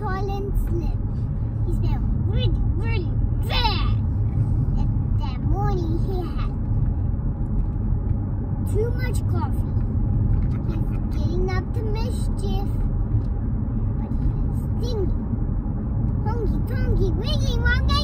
tall and slim. He's been really, really bad. And that morning he had too much coffee. He's getting up to mischief. But he's stingy. Honky tonky, wiggy wongy.